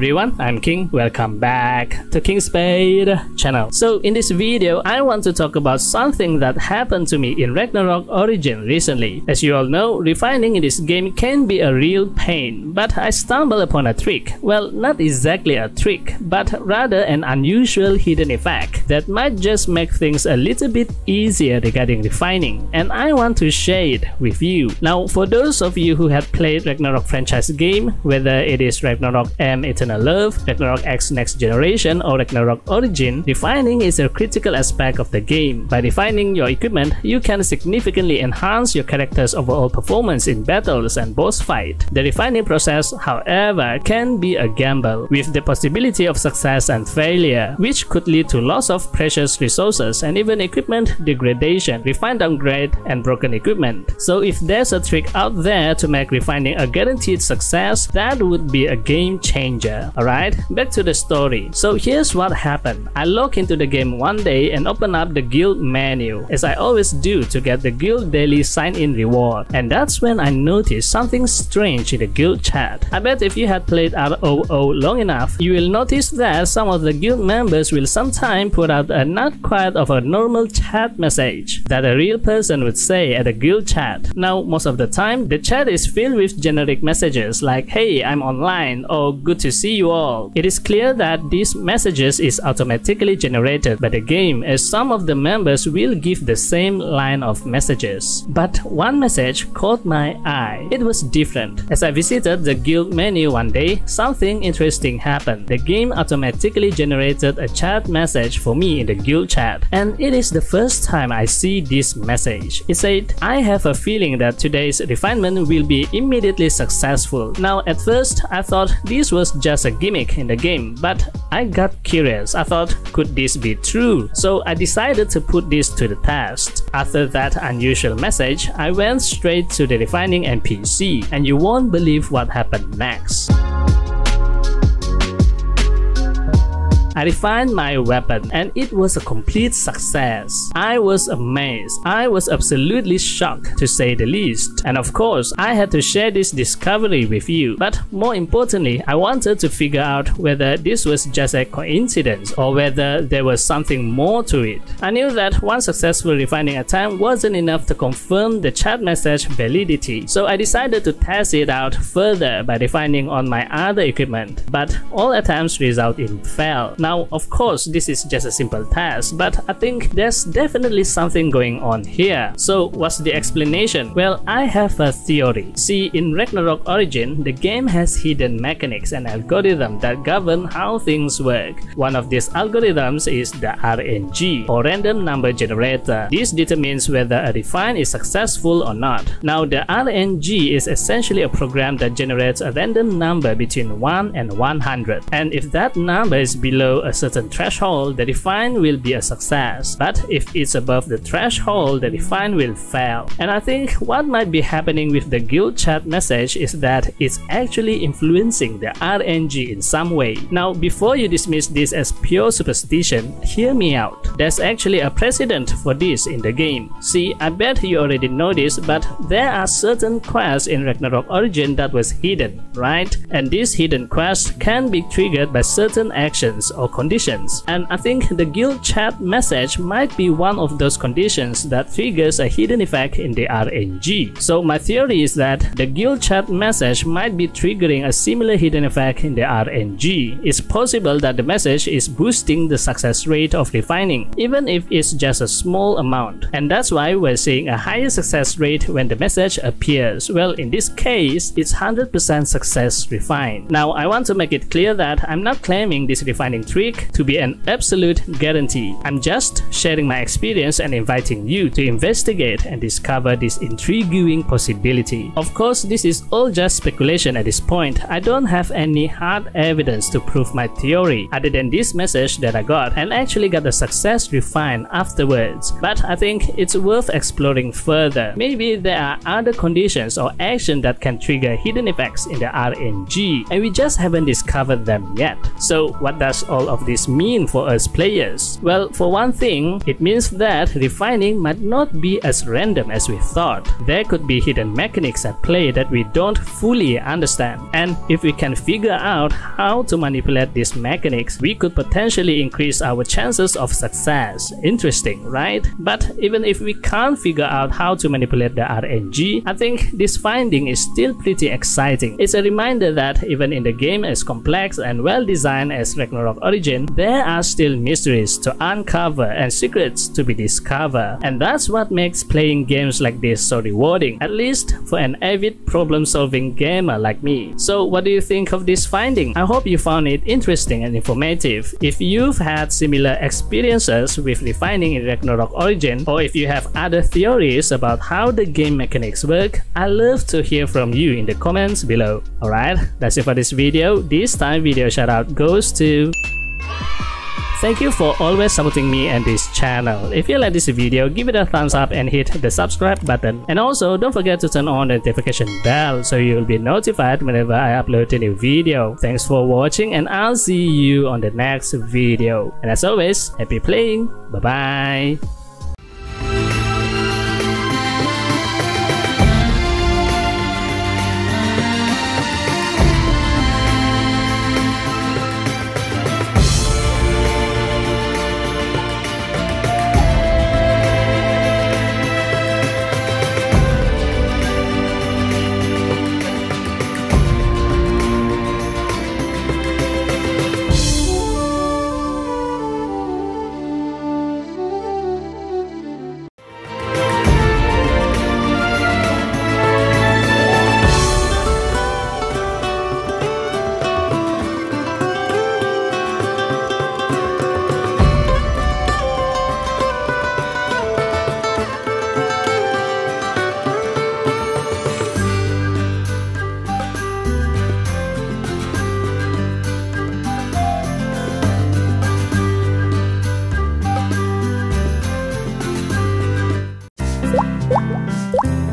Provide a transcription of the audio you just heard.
everyone, I'm King. Welcome back to King Spade channel. So in this video, I want to talk about something that happened to me in Ragnarok Origin recently. As you all know, refining in this game can be a real pain, but I stumbled upon a trick. Well, not exactly a trick, but rather an unusual hidden effect that might just make things a little bit easier regarding refining, and I want to share it with you. Now, for those of you who had played Ragnarok franchise game, whether it is Ragnarok M Eternal Love, Ragnarok X Next Generation, or Ragnarok Origin, refining is a critical aspect of the game. By refining your equipment, you can significantly enhance your character's overall performance in battles and boss fight. The refining process, however, can be a gamble, with the possibility of success and failure, which could lead to loss of precious resources and even equipment degradation, refine downgrade, and broken equipment. So if there's a trick out there to make refining a guaranteed success, that would be a game changer. Alright, back to the story. So here's what happened. I log into the game one day and open up the guild menu, as I always do to get the guild daily sign-in reward. And that's when I noticed something strange in the guild chat. I bet if you had played ROO long enough, you will notice that some of the guild members will sometimes put out a not quite of a normal chat message that a real person would say at a guild chat. Now, most of the time, the chat is filled with generic messages like, hey, I'm online, or good to see you all. It is clear that these messages is automatically generated by the game as some of the members will give the same line of messages. But one message caught my eye. It was different. As I visited the guild menu one day, something interesting happened. The game automatically generated a chat message for me in the guild chat, and it is the first time I see this message. It said, I have a feeling that today's refinement will be immediately successful. Now at first I thought this was just a gimmick in the game, but I got curious. I thought, could this be true? So I decided to put this to the test. After that unusual message, I went straight to the refining NPC, and you won't believe what happened next. I refined my weapon and it was a complete success. I was amazed. I was absolutely shocked to say the least. And of course, I had to share this discovery with you. But more importantly, I wanted to figure out whether this was just a coincidence or whether there was something more to it. I knew that one successful refining attempt wasn't enough to confirm the chat message validity. So I decided to test it out further by refining on my other equipment. But all attempts result in fail. Now, of course, this is just a simple test, but I think there's definitely something going on here. So, what's the explanation? Well, I have a theory. See, in Ragnarok Origin, the game has hidden mechanics and algorithms that govern how things work. One of these algorithms is the RNG, or Random Number Generator. This determines whether a refine is successful or not. Now, the RNG is essentially a program that generates a random number between 1 and 100. And if that number is below a certain threshold, the refine will be a success. But if it's above the threshold, the refine will fail. And I think what might be happening with the guild chat message is that it's actually influencing the RNG in some way. Now, before you dismiss this as pure superstition, hear me out. There's actually a precedent for this in the game. See, I bet you already know this, but there are certain quests in Ragnarok Origin that was hidden, right? And these hidden quests can be triggered by certain actions or conditions. And I think the guild chat message might be one of those conditions that triggers a hidden effect in the RNG. So my theory is that the guild chat message might be triggering a similar hidden effect in the RNG. It's possible that the message is boosting the success rate of refining, even if it's just a small amount. And that's why we're seeing a higher success rate when the message appears. Well, in this case, it's 100% success refined. Now, I want to make it clear that I'm not claiming this refining trick to be an absolute guarantee. I'm just sharing my experience and inviting you to investigate and discover this intriguing possibility. Of course, this is all just speculation at this point. I don't have any hard evidence to prove my theory other than this message that I got and actually got the success refined afterwards. But I think it's worth exploring further. Maybe there are other conditions or actions that can trigger hidden effects in the RNG and we just haven't discovered them yet. So what does all all of this mean for us players? Well, for one thing, it means that refining might not be as random as we thought. There could be hidden mechanics at play that we don't fully understand. And if we can figure out how to manipulate these mechanics, we could potentially increase our chances of success. Interesting, right? But even if we can't figure out how to manipulate the RNG, I think this finding is still pretty exciting. It's a reminder that even in the game as complex and well designed as Ragnarok Origin, there are still mysteries to uncover and secrets to be discovered. And that's what makes playing games like this so rewarding, at least for an avid problem solving gamer like me. So what do you think of this finding? I hope you found it interesting and informative. If you've had similar experiences with refining in Ragnarok Origin, or if you have other theories about how the game mechanics work, I love to hear from you in the comments below. Alright, that's it for this video. This time video shoutout goes to Thank you for always supporting me and this channel. If you like this video, give it a thumbs up and hit the subscribe button. And also, don't forget to turn on the notification bell so you'll be notified whenever I upload a new video. Thanks for watching and I'll see you on the next video. And as always, happy playing. Bye bye Bye.